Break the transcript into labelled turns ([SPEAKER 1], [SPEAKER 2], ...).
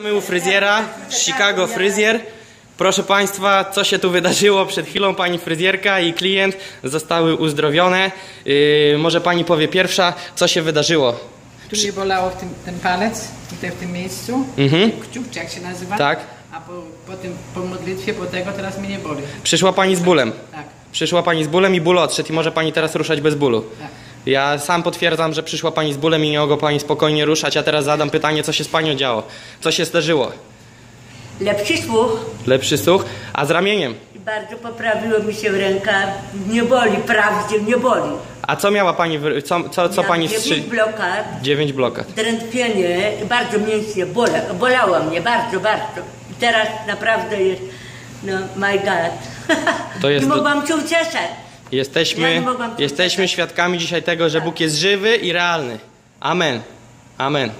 [SPEAKER 1] Mamy u fryzjera, Chicago Fryzjer. Proszę Państwa, co się tu wydarzyło? Przed chwilą Pani fryzjerka i klient zostały uzdrowione. Yy, może Pani powie pierwsza, co się wydarzyło?
[SPEAKER 2] Tu mnie bolało w tym, ten palec, tutaj w tym miejscu,
[SPEAKER 1] Mhm.
[SPEAKER 2] kciuk, czy jak się nazywa?
[SPEAKER 1] Tak.
[SPEAKER 2] A po, po modlitwie, po tego teraz mnie nie boli.
[SPEAKER 1] Przyszła Pani z bólem.
[SPEAKER 2] Tak,
[SPEAKER 1] Przyszła Pani z bólem i ból odszedł i może Pani teraz ruszać bez bólu.
[SPEAKER 2] tak.
[SPEAKER 1] Ja sam potwierdzam, że przyszła Pani z bólem i nie mogła Pani spokojnie ruszać, a teraz zadam pytanie, co się z Panią działo? Co się zdarzyło?
[SPEAKER 3] Lepszy słuch
[SPEAKER 1] Lepszy słuch, a z ramieniem?
[SPEAKER 3] bardzo poprawiło mi się ręka. Nie boli, prawdzie nie boli.
[SPEAKER 1] A co miała Pani, w- co, co, co
[SPEAKER 3] Miałam
[SPEAKER 1] Pani
[SPEAKER 3] dziewięć
[SPEAKER 1] wstrzy...
[SPEAKER 3] blokad,
[SPEAKER 1] 9 blokad.
[SPEAKER 3] drętwienie, bardzo mięśnie bola, bolało mnie, bardzo, bardzo. I teraz naprawdę jest, no my God.
[SPEAKER 1] To jest
[SPEAKER 3] nie
[SPEAKER 1] do-
[SPEAKER 3] mogłam się ucieszać. Ja
[SPEAKER 1] Jesteśmy,
[SPEAKER 3] nie mogłam tu
[SPEAKER 1] jesteśmy świadkami dzisiaj tego, że Bóg jest żywy i realny. Amen. Amen.